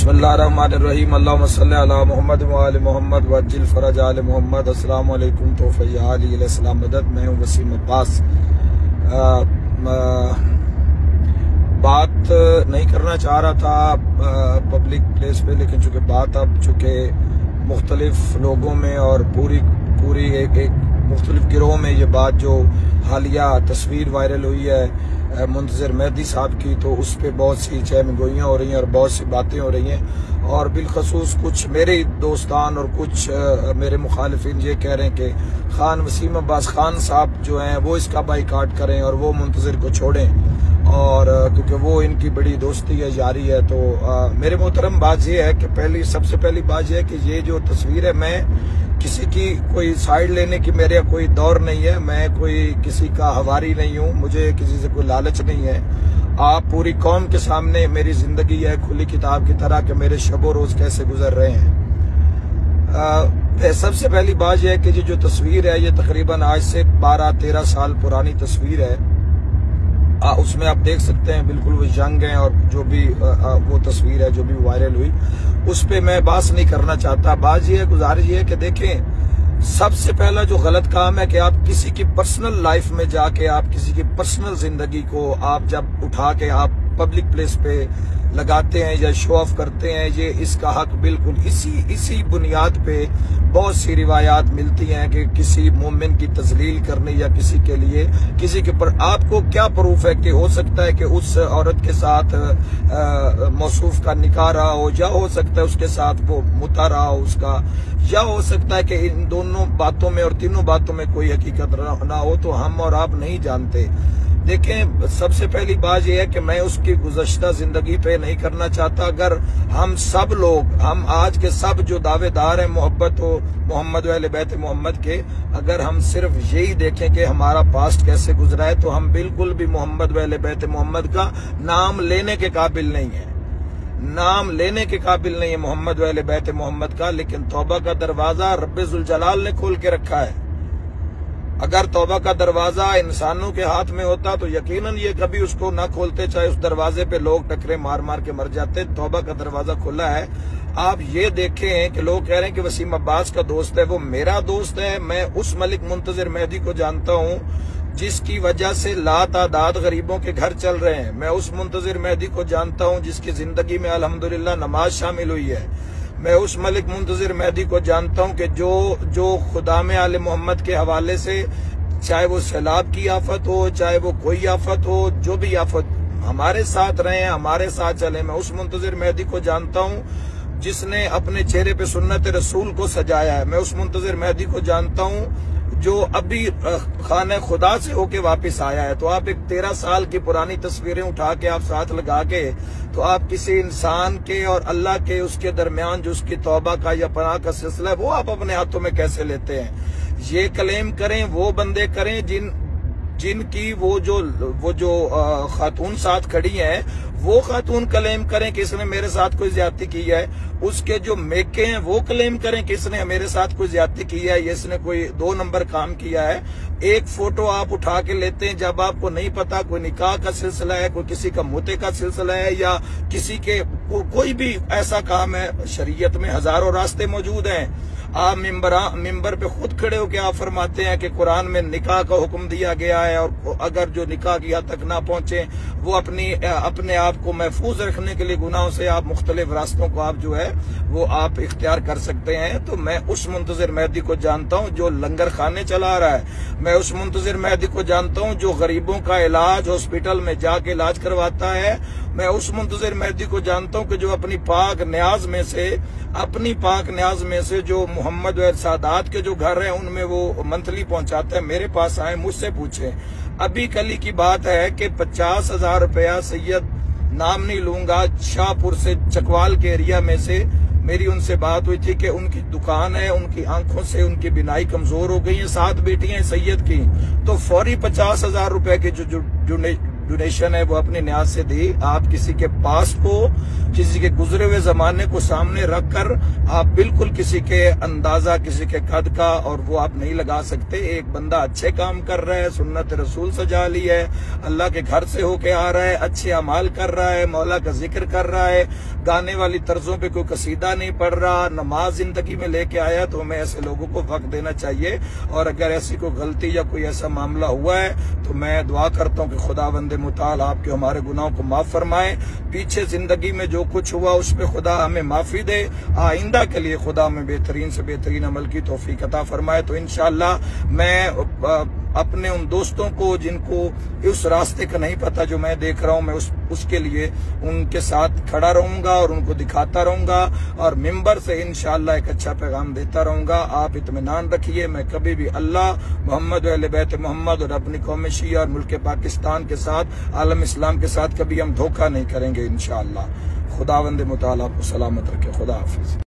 बसमीम मोहम्मद मोहम्मद वजिल आल मोहम्मद तोफ़ैया मदद मैं हूँ वसीम अब्बास बात नहीं करना चाह रहा था पब्लिक प्लेस पे लेकिन चूँकि बात अब चूँकि मुख्तलिफ़ लोगों में और पूरी पूरी एक एक मुख्तलिफ़ गिरोह में ये बात जो हालिया तस्वीर वायरल हुई है मुंतजर मेहदी साहब की तो उस पर बहुत सी चहम गोइयाँ हो रही हैं और बहुत सी बातें हो रही हैं। और बिलखसूस कुछ मेरे दोस्तान और कुछ मेरे मुखालफिन ये कह रहे हैं कि खान वसीम अब्बास खान साहब जो हैं वो इसका बाइकाट करें और वो मुंतजर को छोड़ें। और क्योंकि वो इनकी बड़ी दोस्ती है जारी है तो आ, मेरे मोहतरम बात यह है कि पहली सबसे पहली बात यह है कि ये जो तस्वीर है मैं किसी की कोई साइड लेने की मेरे कोई दौर नहीं है। मैं कोई किसी का हवारी नहीं हूँ। मुझे किसी से कोई लालच नहीं है। आप पूरी कौम के सामने मेरी ज़िंदगी है, खुली किताब की तरह के मेरे शबो रोज कैसे गुजर रहे हैं। सबसे पहली बात यह है कि जो तस्वीर है, ये तकरीबन आज से 12-13 साल पुरानी तस्वीर है। आ, उसमें आप देख सकते हैं बिल्कुल वो यंग हैं और जो भी आ, आ, वो तस्वीर है जो भी वायरल हुई उस पर मैं बात नहीं करना चाहता। बात यह है गुजारिश ये है कि देखें सबसे पहला जो गलत काम है कि आप किसी की पर्सनल लाइफ में जाके आप किसी की पर्सनल ज़िंदगी को आप जब उठा के आप पब्लिक प्लेस पे लगाते हैं या शो ऑफ़ करते हैं, ये इसका हक बिल्कुल इसी इसी बुनियाद पे बहुत सी रिवायात मिलती हैं कि किसी मोमिन की तजलील करने या किसी के लिए किसी के पर आपको क्या प्रूफ है कि हो सकता है कि उस औरत के साथ मौसूफ का निकाह रहा हो, या हो सकता है उसके साथ वो मुता रहा हो उसका, या हो सकता है कि इन दोनों बातों में और तीनों बातों में कोई हकीकत ना हो तो हम और आप नहीं जानते। देखें, सबसे पहली बात यह है कि मैं उसकी गुजश्ता ज़िंदगी पे नहीं करना चाहता। अगर हम सब लोग, हम आज के सब जो दावेदार हैं मोहब्बत हो, मोहम्मद वाले बैत मोहम्मद के, अगर हम सिर्फ़ यही देखें कि हमारा पास्ट कैसे गुजरा है तो हम बिल्कुल भी मोहम्मद वाले बैत मोहम्मद का नाम लेने के काबिल नहीं है। नाम लेने के काबिल नहीं है मोहम्मद वाले बैत मोहम्मद का, लेकिन तोबा का दरवाज़ा रब्बुल जलाल ने खोल के रखा है। अगर तोबा का दरवाज़ा इंसानों के हाथ में होता तो यकीनन ये कभी उसको ना खोलते, चाहे उस दरवाजे पे लोग टकरे मार मार के मर जाते। तोबा का दरवाज़ा खुला है। आप ये देखें कि लोग कह रहे हैं कि वसीम अब्बास का दोस्त है, वो मेरा दोस्त है। मैं उस मलिक मुंतजर मेहदी को जानता हूँ, जिसकी वजह से ला लातादाद गरीबों के घर चल रहे हैं। मैं उस मुंतजर मेहदी को जानता हूँ, जिसकी ज़िंदगी में अल्हम्दुलिल्लाह नमाज़ शामिल हुई है। मैं उस मलिक मुंतजर मेहदी को जानता हूँ कि जो जो खुदा में आल मोहम्मद के हवाले से चाहे वो सैलाब की आफत हो, चाहे वो कोई आफत हो, जो भी आफत हमारे साथ रहे, हमारे साथ चले, मैं उस मुंतजर मेहदी को जानता हूँ जिसने अपने चेहरे पे सुन्नत रसूल को सजाया है। मैं उस मुंतजर मेहदी को जानता हूँ जो अभी खान खुदा से होके वापस आया है तो आप एक तेरह साल की पुरानी तस्वीरें उठा के आप साथ लगा के तो आप किसी इंसान के और अल्लाह के, उसके दरमियान जो उसकी तौबा का या पनाह का सिलसिला है, वो आप अपने हाथों में कैसे लेते हैं? ये क्लेम करें, वो बंदे करें जिन, जिनकी वो जो वो जो खातून साथ खड़ी हैं वो खातून क्लेम करें कि इसने मेरे साथ कोई ज़्यादा की है? उसके जो मेके हैं, वो क्लेम करें कि इसने मेरे साथ कोई ज़्यादा की है? इसने कोई दो नंबर काम किया है। एक फ़ोटो आप उठा के लेते हैं, जब आपको नहीं पता, कोई निकाह का सिलसिला है, कोई किसी का मोते का सिलसिला है, या किसी के को, कोई भी ऐसा काम है शरीयत में हज़ारों रास्ते मौजूद हैं। आप मिम्बर मिम्बर पे खुद खड़े होकर आप फरमाते हैं कि कुरान में निकाह का हुक्म दिया गया है और अगर जो निकाह की हद तक ना पहुँचे वो अपनी अपने आप को महफूज रखने के लिए गुनाहों से आप मुख्तलिफ़ रास्तों को आप जो है वो आप इख्तियार कर सकते हैं। तो मैं उस मुंतजर मेहदी को जानता हूँ जो लंगर खाने चला रहा है। मैं उस मुंतजर मेहदी को जानता हूँ जो गरीबों का इलाज हॉस्पिटल में जाके इलाज करवाता है मैं उस मुंतजर मेहदी को जानता हूँ कि जो अपनी पाक न्याज में से अपनी पाक न्याज में से जो मोहम्मद सादात के जो घर है उनमें वो मंथली पहुंचाते हैं मेरे पास आए मुझसे पूछे। अभी कली की बात है कि पचास हज़ार रुपया सैयद नाम नहीं लूँगा शाहपुर से चकवाल के एरिया में से मेरी उनसे बात हुई थी कि उनकी दुकान है उनकी आँखों से उनकी बिनाई कमज़ोर हो गई है सात बेटियाँ सैयद की। तो फौरी पचास हज़ार रुपए के जो, जो डोनेशन है, वो अपने न्याज से दी। आप किसी के पास को, किसी के गुजरे हुए जमाने को सामने रखकर आप बिल्कुल किसी के अंदाज़ा, किसी के कद का और वो आप नहीं लगा सकते। एक बंदा अच्छे काम कर रहा है, सुन्नत रसूल सजा ली है, अल्लाह के घर से होके आ रहा है, अच्छे अमाल कर रहा है, मौला का ज़िक्र कर रहा है, गाने वाली तर्जों पे कोई कसीदा नहीं पढ़ रहा, नमाज़ ज़िंदगी में लेके आया तो हमें ऐसे लोगों को वक्त देना चाहिए। और अगर ऐसी कोई गलती या कोई ऐसा मामला हुआ है तो मैं दुआ करता हूँ कि खुदा बंद मुताल आपके हमारे गुनाहों को माफ़ फरमाए। पीछे ज़िंदगी में जो कुछ हुआ, उस पर खुदा हमें माफ़ी दे। आइंदा के लिए खुदा हमें बेहतरीन से बेहतरीन अमल की तोफीकता फरमाए। तो इनशाला मैं अपने उन दोस्तों को जिनको उस रास्ते का नहीं पता जो मैं देख रहा हूँ, मैं उस, उसके लिए उनके साथ खड़ा रहूँगा और उनको दिखाता रहूँगा और मेंबर से इनशाला एक अच्छा पैगाम देता रहूँगा। आप इतमान रखिए। मैं कभी भी अल्लाह, मोहम्मद बैत मोहम्मद और अपनी कौम और मुल्क पाकिस्तान के साथ, आलम इस्लाम के साथ कभी हम धोखा नहीं करेंगे इनशाला खुदावंद मुताला को सलामत रखे। खुदा हाफिज।